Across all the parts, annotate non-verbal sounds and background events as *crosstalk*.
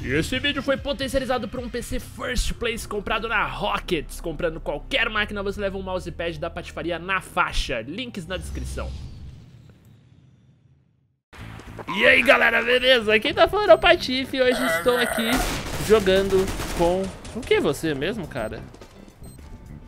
E esse vídeo foi potencializado por um PC First Place comprado na Rockets. Comprando qualquer máquina você leva um mousepad da patifaria na faixa. Links na descrição. E aí galera, beleza? Quem tá falando é o Patife e hoje estou aqui jogando com... O que é você mesmo, cara?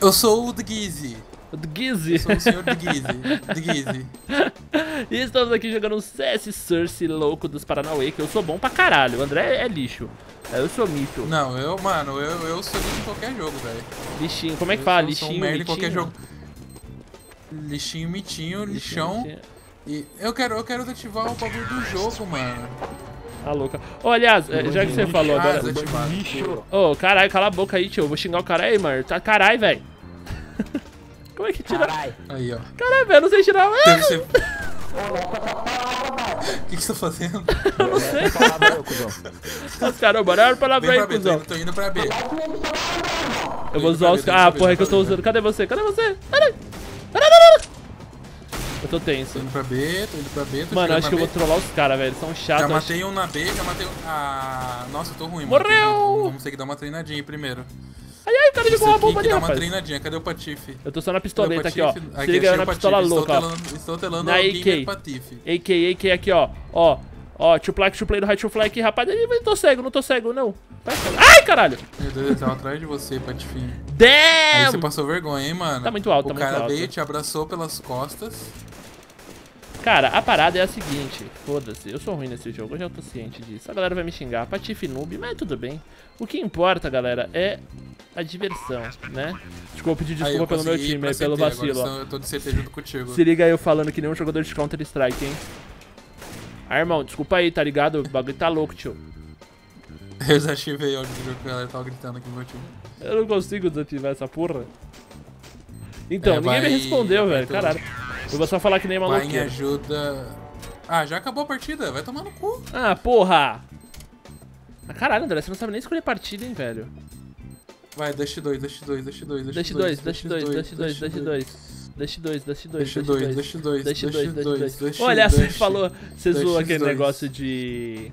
Eu sou o Gizzy. O Gizzy. Sou o senhor do Gizzy. Gizzy. *laughs* e estamos aqui jogando um CS Source louco dos Paranauê, que eu sou bom pra caralho. O André é lixo. Eu sou mito. Não, eu, mano, eu, eu sou lixo em qualquer jogo, velho. Lixinho, como é que fala? Eu sou um Lixinho, merda em qualquer jogo. Lixinho, mitinho, Lixinho, lixão. mitinho. E eu quero, eu quero ativar o bagulho do jogo, mano. Tá louca. Ô, aliás, é, já que você falou agora... Ô, caralho, cala a boca aí, tio. Eu vou xingar o cara aí, mano. Tá caralho, velho. Como é que tira? Caralho, Aí, ó. velho, eu não sei tirar. Deve ser... O que, que você tá fazendo? Os caras, mano, olha pra lá cuzão. indo, tô indo pra B. Eu vou zoar os caras. Ah, porra, é que eu tô usando. Cadê você? Cadê você? Cadê? Eu tô tenso. Tô indo pra B, tô indo pra B, tô Mano, acho que eu na vou B. trollar os caras, velho. São chatos. Já eu acho- matei um na B, já matei um... Ah, nossa, eu tô ruim, Morreu! mano. Vamos ter que dar uma treinadinha aí primeiro. Ai, ai, o cara jogou uma bomba ali, dar uma rapaz. treinadinha. Cadê o Patife? Eu tô só na o pistoleta aqui, ó. Patife? Se liga eu na o pistola Patife. louca, ó. Estou telando, estou telando Na o AK. Patife. AK, AK aqui, ó. Ó, ó, two play, two play do right fly aqui, rapaz. Não tô cego, não tô cego, não. Cara. Ai, caralho! Meu Deus, eu tava atrás de você, Patifinho. Aí você Damn! passou vergonha, hein, mano? Tá muito alto, O tá cara muito alto. veio, te abraçou pelas costas. Cara, a parada é a seguinte. Foda-se, eu sou ruim nesse jogo, eu já tô ciente disso. A galera vai me xingar, patife noob, mas tudo bem. O que importa, galera, é a diversão, né? Desculpa pedir aí, desculpa eu pelo meu time, aí, pelo vacilo. Agora eu tô de CT junto contigo. Se liga aí eu falando que nem um jogador de Counter-Strike, hein? Ah, irmão, desculpa aí, tá ligado? O bagulho tá louco, tio. Eu desativei o áudio do jogo que a galera tava gritando aqui no meu time. Eu não consigo desativar essa porra. Então, É, ninguém me vai- respondeu, vai velho. Caralho. Eu vou só falar que nem Vai em maluqueiro. ajuda... Ah, já acabou a partida. Vai tomar no cu. Ah, porra! Ah, caralho, André, você não sabe nem escolher partida, hein, velho. Vai, dash 2, dash 2, dash 2, Dash 2, dash 2, dash 2, dash 2. Dash 2, dash 2, Dash 2, dash 2, Dash 2, dash 2. dash Olha, você falou, você zoou aquele 2. negócio de.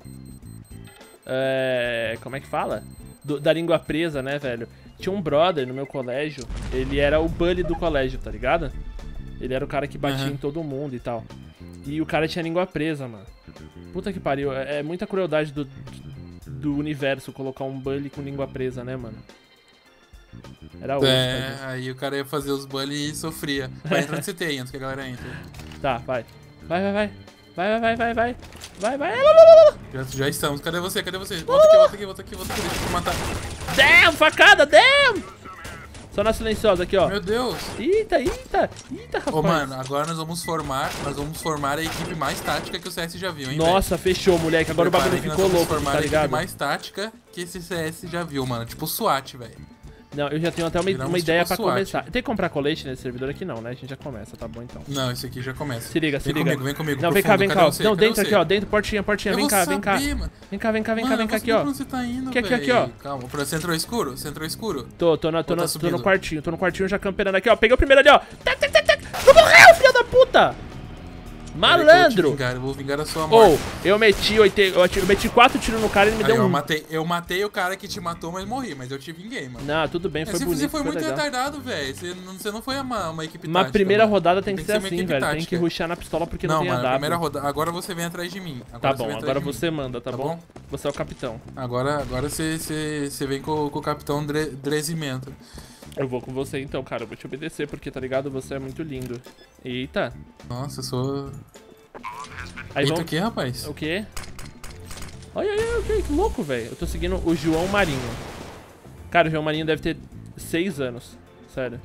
É. Como é que fala? Do- da língua presa, né, velho? Tinha um brother no meu colégio, ele era o bully do colégio, tá ligado? Ele era o cara que batia Aham. em todo mundo e tal. E o cara tinha língua presa, mano. Puta que pariu, é é muita crueldade do, do universo colocar um bully com língua presa, né, mano? Era osso, É, aí o cara ia fazer os bully e sofria. Vai entrar no CT aí, antes que a galera entre. Tá, vai. Vai, vai, vai. Vai, vai, vai, vai, vai. Vai, vai. Já, já estamos. Cadê você? Cadê você? Volta aqui, volta aqui, volta aqui, volta aqui. Deixa eu te matar. Damn, facada, damn! Só na silenciosa aqui, ó. Meu Deus. Eita, eita, eita, rapaz. Ô, mano, agora nós vamos formar, nós vamos formar a equipe mais tática que o CS já viu, hein, Nossa, fechou, moleque. Agora o bagulho ficou vamos louco, formar tá a equipe ligado? mais tática que esse CS já viu, mano. Tipo SWAT, velho. Não, eu já tenho até uma, uma ideia tipo pra SWAT. começar. Tem que comprar colete nesse servidor aqui não, né? A gente já começa, tá bom então. Não, esse aqui já começa. Se liga, se vem liga. comigo, vem comigo. Não, vem cá, vem cá. Não, Cadê dentro aqui, ó. Dentro, portinha, portinha. Eu Vem cá, vem cá. mano. Vem cá, vem cá, vem cá, vem cá aqui, ó. você tá indo, Aqui, aqui, aqui, ó. Calma, pra centro escuro? Centro escuro? Tô, tô, na, tô, tá na- tô no quartinho, tô no quartinho já camperando aqui, ó. Peguei o primeiro ali, ó. Não morreu, filha da puta! Que Eu Malandro! vingar, eu vou vingar a sua Ou, morte. eu meti, eu eu meti quatro tiros no cara e ele me Aí, deu eu, um. matei, eu matei o cara que te matou, mas morri. Mas eu te vinguei, mano. Não, tudo bem, foi Você- bonito, você foi muito legal. retardado, velho. Você, não- você não foi uma, uma equipe tática, primeira mano. rodada tem que ser uma assim, velho. Tem que rushar na pistola porque não, Não, tem mano, a primeira rodada. Agora você vem atrás de mim. Agora Tá você bom, agora de mim. você manda, tá, Tá bom? bom? Você é o capitão. Agora, agora você, você, você vem com, com o Capitão Dre, Drezimento. Eu vou com você então, cara. Eu vou te obedecer porque, tá ligado? Você é muito lindo. Eita. Nossa, eu sou. Aí Eita, vamos... o que, rapaz? O quê? Olha, olha, olha, que louco, velho. Eu tô seguindo o João Marinho. Cara, o João Marinho deve ter 6 anos. Sério.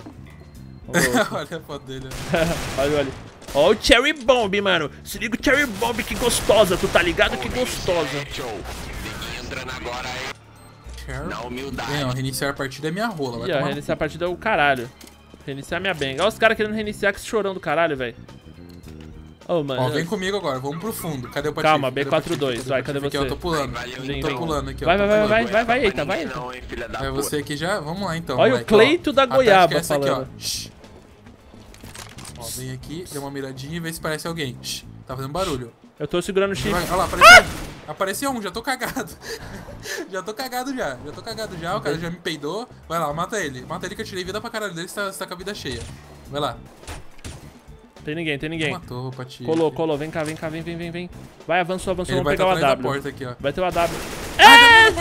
*laughs* Olha a foto dele. *laughs* olha, olha. Ó o Cherry Bomb, mano. Se liga o Cherry Bomb, que gostosa. Tu tá ligado? Que gostosa. Entrando agora aí Cher. na humildade. Não, reiniciar a partida é minha rola. Vai Ih, ó, tomar reiniciar a partida é o caralho. Reiniciar minha benga. Olha os caras querendo reiniciar que chorão do caralho, velho. Ô, mano. Ó, vem comigo agora, vamos pro fundo. Cadê o Patife? Calma, Cadê o B42, Patife? vai, cadê o você? Aqui, ó, eu tô pulando. Valeu, Vem, tô vem. pulando aqui, ó. Vai, vai, vai, vai, vai, vai, eita, vai, eita. não, hein, filha da É você aqui já? Vamos lá então. Olha o moleque, ó. Cleito da A tática Goiaba é essa aqui, falando. ó. Ó, vem aqui, dê uma miradinha e vê se parece alguém. Shhh. Tá fazendo barulho. Eu tô segurando o Vai, chifre. olha lá, apareceu. Apareceu um, já tô cagado. *laughs* já tô cagado já. Já tô cagado já, o cara já me peidou. Vai lá, mata ele. Mata ele que eu tirei vida pra caralho dele, você tá, você tá com a vida cheia. Vai lá. Tem ninguém, tem ninguém. Matou. Colou, colou. Vem cá, vem cá, vem, vem, vem, vem. Vai, avançou, avançou. Ele Vamos pegar o tá da AW. porta aqui, ó. Vai ter o AW. É!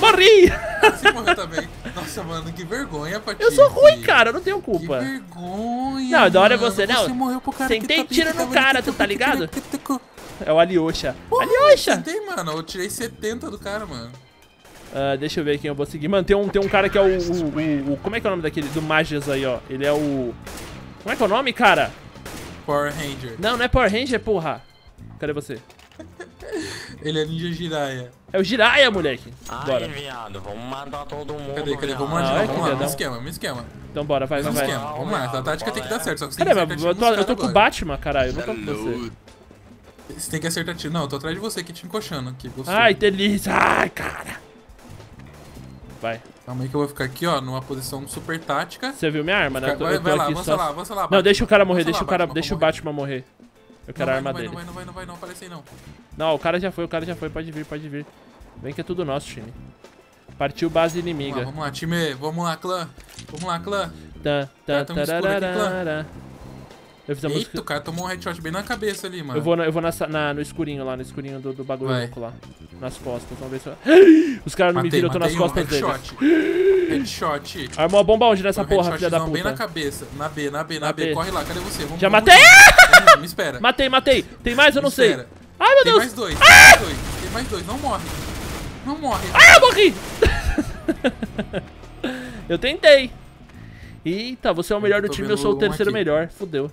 Morri! Você morreu também. Nossa, mano, que vergonha, Pati. Eu sou ruim, cara. Eu não tenho Que culpa. vergonha. Não, da hora é você, não. Você morreu pro cara Sentei que tá tiro que no cara, tu tá ligado? É o Alyosha. Alyosha! Sentei, mano. Eu tirei 70 do cara, mano. Ah, deixa eu ver quem eu vou seguir. Mano, tem um, tem um cara que é o, o, o- o- Como é que é o nome daquele? Do Magias aí, ó. Ele é o. Como é que é o nome, cara? Power Ranger. Não, não é Power Ranger, porra. Cadê você? *laughs* Ele é Ninja Jiraiya. É o Jiraiya, moleque. Bora. Aí, viado, vamos matar todo mundo. Cadê, cadê? Vamos Ah, lá, é vamos que lá. Um esquema, um esquema. Então bora, vai, vai, vai. esquema. Vamos lá, essa tática tem que dar certo. Só que você tem Cadê, que mas acertar eu tô, eu tô com o. Batman, caralho. Eu não tô com você. Você tem que acertar tiro. Não, eu tô atrás de você aqui te encoxando. Aqui, gostoso. Ai, delícia. Ai, cara. Vai. Calma aí que eu vou ficar aqui, ó, numa posição super tática. Você viu minha arma, né? Eu tô, vai eu tô vai lá, aqui avança só... lá, avança lá. Não, Batman. deixa o cara morrer, Avança deixa lá, o cara, Batman, deixa o vamos morrer. Batman morrer. Eu Não quero a vai, arma não vai, dele. Não vai, não vai, não vai, não aparece aí não. Não, o cara já foi, o cara já foi, pode vir, pode vir. Vem que é tudo nosso, time. Partiu base Vamos lá, inimiga. vamos lá, time. Vamos lá, clã. Vamos lá, clã. Tá, tá, escuro aqui, tararara. Eu fiz a Eita, música. o cara tomou um headshot bem na cabeça ali, mano. Eu vou, na- eu vou nessa- na- no escurinho lá, no escurinho do, do bagulho Vai. louco lá. Nas costas, vamos ver se eu... *gasps* Os caras não me viram, eu tô nas um, costas deles. headshot. *gasps* Headshot. Armou a bomba onde nessa porra, filha da headshotzão bem na puta. cabeça. Na B, na B, na, Na B. B. Corre lá, cadê você? Vamos, Já vamos matei! Me espera. *laughs* Matei, matei. Tem mais? Eu não sei. Ai, meu Tem Deus. mais dois, tem mais dois. Tem mais dois, não morre. Não morre. Ah, eu morri! *laughs* eu tentei. Eita, você é o melhor do time, eu sou o terceiro aqui. melhor. Fudeu.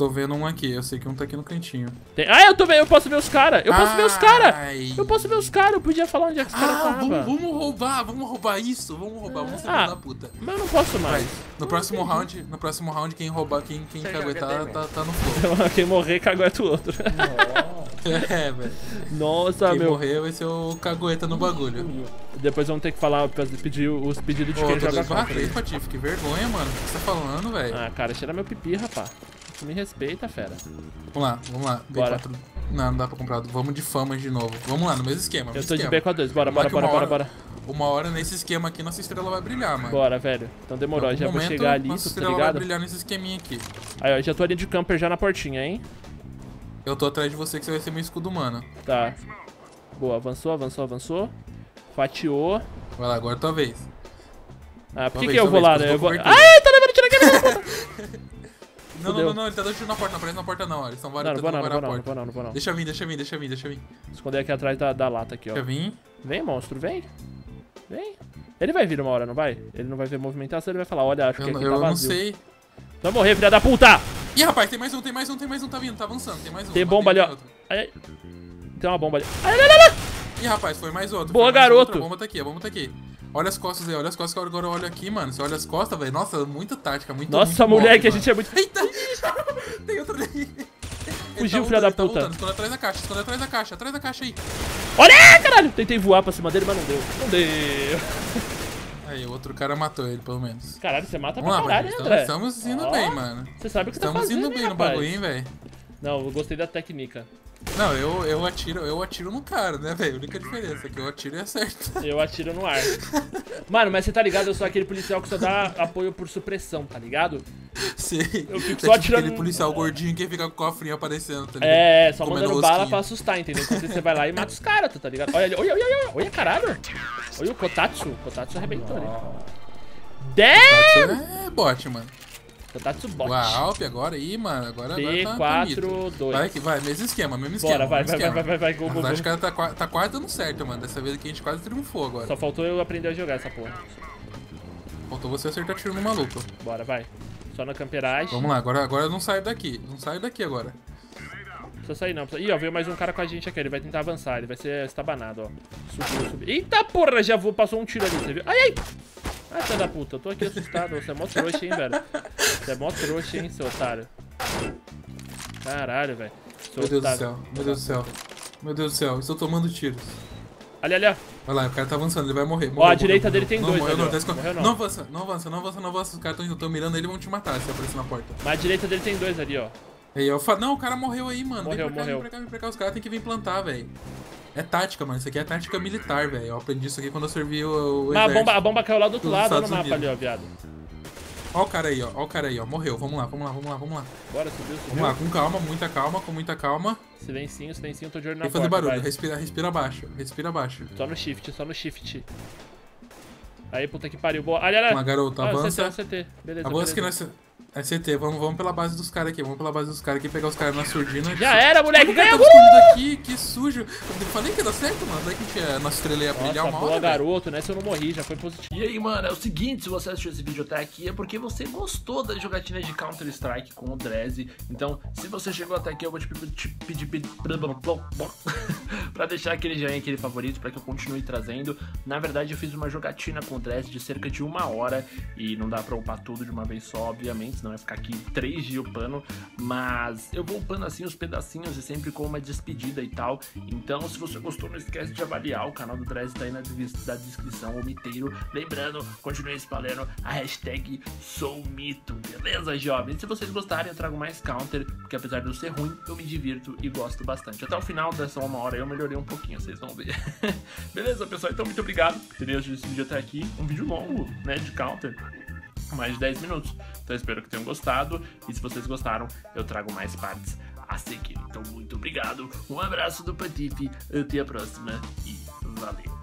Tô vendo um aqui, eu sei que um tá aqui no cantinho. Tem- Ah, eu tô vendo, eu posso ver os caras. Eu posso ver os caras. Eu posso ver os caras. Eu podia falar onde é que os caras Ah, vamos, vamos roubar, vamos roubar isso, vamos roubar, vamos ser Ah. filho da puta. Mas eu não posso Vai. mais. No próximo round, no próximo round, quem roubar, quem, quem caguetar, tá, tá no fogo. *laughs* Quem morrer, cagueta o outro. *laughs* É, velho. Nossa, Quem meu. morrer vai ser o cagueta no bagulho. Depois vamos ter que falar, pedir os pedidos de quem joga contra. três, Patife, que vergonha, mano. O que você tá falando, velho? Ah, cara, tira meu pipi, rapá. Tu me respeita, fera. Vamos lá, vamos lá. Bora. B4. Não, não dá pra comprar. Vamos de fama de novo. Vamos lá, no mesmo esquema. Eu tô de esquema. B4 a 2. Bora, bora, bora, bora, bora. Uma hora nesse esquema aqui, nossa estrela vai brilhar, mano. Bora, velho. Então demorou. Já vou momento, chegar ali, nossa tu tá estrela vai ligado? brilhar nesse esqueminha aqui. Aí, ó, já tô ali de camper já na portinha, hein? Eu tô atrás de você que você vai ser meu escudo humano. Tá. Boa, avançou, avançou, avançou. Fatiou. Vai lá, agora é tua vez. Ah, por que, que eu vou lá, né? Eu vou... Ai, tá levando tiro aqui. *laughs* Não, não, não, não, ele tá dando tiro na porta, não aparece na porta não, ó. Eles estão Não, vários não vou não, não vou não, não porta. vou não, não vou não. Deixa vir, deixa vir, deixa vir, deixa vir. Esconder aqui atrás da, da lata aqui, ó. Deixa vir. Vem, monstro, vem. Vem. Ele vai vir uma hora, não vai? Ele não vai ver movimentação, ele vai falar, olha, acho Eu, que aqui eu tá não vazio. sei. Vai morrer, filha da puta! Ih, rapaz, tem mais um, tem mais um, tem mais um, tá vindo, tá avançando, tem mais um. Tem bomba ali, ó. Ai. Tem uma bomba ali. Ai, ai, ai, ai. Ih, rapaz, foi mais outro. Boa, mais garoto. outro. A bomba tá aqui, a bomba tá aqui. Olha as costas aí, olha as costas que agora eu olho aqui, mano. Você olha as costas, velho. Nossa, muita tática, muito Nossa, muito moleque, a gente é muito... Eita! *laughs* tem outro ali. Fugiu, tá filha da tá puta. voltando. Esconde atrás da caixa, esconde atrás da caixa, atrás da caixa aí. Olha, caralho! Tentei voar pra cima dele, mas não deu. Não deu. Aí, o outro cara matou ele, pelo menos. Caralho, você mata Vamos pra lá, caralho, Estamos, André? estamos indo Ó, bem, mano. Você sabe o que tá Estamos fazendo, indo bem no bagulho, hein, velho. Não, eu gostei da técnica. Não, eu, eu, atiro, eu atiro no cara, né, velho? A única diferença é que eu atiro e acerto. *laughs* Eu atiro no ar. Mano, mas você tá ligado? Eu sou aquele policial que só dá apoio por supressão, tá ligado? Sei. Eu fico Você só é tipo atirando- aquele policial gordinho que fica com o cofrinho aparecendo, tá ligado? É, só Comendo mandando bala rosquinha. pra assustar, entendeu? Então você vai lá e mata os caras, tá ligado? Olha, olha, olha, olha, olha, caralho. Olha o Kotatsu. O Kotatsu arrebentou ali. Damn! É bot, mano. Kotatsu bot. O Alp agora aí, mano. Agora, agora tá, tá mito. B4, 2. Vai, que vai, mesmo esquema, mesmo esquema. Bora, vai, vai, vai, esquema. vai, vai, vai, go, go, Mas acho que tá, tá quase dando certo, mano. Dessa vez aqui a gente quase triunfou agora. Só faltou eu aprender a jogar essa porra. Faltou você acertar tiro no maluco. Bora, vai. Só na camperagem. Vamos lá, agora, agora eu não saio daqui. Não saio daqui agora. Não precisa sair não. Precisa... Ih, ó, veio mais um cara com a gente aqui. Ele vai tentar avançar. Ele vai ser estabanado, ó. Subiu, subiu. Eita porra, já vou, passou um tiro ali, você viu? Ai, ai! Ai, filha da puta, eu tô aqui assustado. Você é mó trouxa, hein, velho? Você é mó trouxa, hein, seu otário. Caralho, velho. Meu Deus do otário. céu, meu Deus do céu. Meu Deus do céu, estou tomando tiros. Ali, ali, ó. Vai lá, o cara tá avançando, ele vai morrer. Ó, morreu, a direita morreu, dele tem dois Não, ali, não, ó. Morreu não. não avança, não avança, não avança, não avança. Os caras estão mirando ele e vão te matar se aparecer na porta. Mas a direita dele tem dois ali, ó. Aí eu falo, não, o cara morreu aí, mano. Morreu, vem pra cá, morreu. vem pra cá, vem pra cá. Os caras têm que vir plantar, velho. É tática, mano. Isso aqui é tática militar, velho. Eu aprendi isso aqui quando eu servi o, o Mas a bomba, a bomba caiu lá do outro lado, olha no mapa ali, ó, viado. Ó o cara aí, ó. Ó o cara aí, ó. Morreu. Vamos lá, vamos lá, vamos lá, vamos lá. Bora, subiu, Vamos subiu. lá, com calma, muita calma, com muita calma. Silencinho, silencinho, tô de olho na fazer porta, barulho. vai. Respira, respira abaixo. Respira abaixo. Só no shift, só no shift. Aí, puta que pariu. Boa. Ali, ali. Uma garota, Ah, avança. CT, CT. Beleza, Avança que beleza. nós. É CT, vamos, vamos pela base dos caras aqui. Vamos pela base dos caras aqui, pegar os caras na surdina. Já era, moleque. Ganhou. tá escondido aqui, que sujo. Eu falei que ia dar certo, mano. Daí que tinha nossa estrela ia brilhar uma boa, hora. garoto. Nessa eu não morri, já foi positivo. E aí, mano, é o seguinte, se você assistiu esse vídeo até aqui é porque você gostou das jogatinas de Counter-Strike com o Dreze. Então, se você chegou até aqui, eu vou te pedir, *laughs* pra deixar aquele joinha, aquele favorito, pra que eu continue trazendo. Na verdade, eu fiz uma jogatina com o Dreze de cerca de uma hora e não dá pra upar tudo de uma vez só, obviamente, senão vai ficar aqui três dias upando. Mas eu vou upando assim os pedacinhos e sempre com uma despedida e tal. Então, se você gostou, não esquece de avaliar. O canal do Dress tá aí na descrição, o miteiro. Lembrando, continue espalhando a hashtag SouMito, beleza, jovens? Se vocês gostarem, eu trago mais counter, porque apesar de eu ser ruim, eu me divirto e gosto bastante. Até o final dessa uma hora eu melhorei um pouquinho, vocês vão ver. *laughs* beleza, pessoal? Então, muito obrigado por terem assistido esse vídeo até aqui. Um vídeo longo, né, de counter mais de 10 minutos. Então espero que tenham gostado. E se vocês gostaram, eu trago mais partes a seguir. Então, muito obrigado. Um abraço do Patife. Até a próxima e valeu.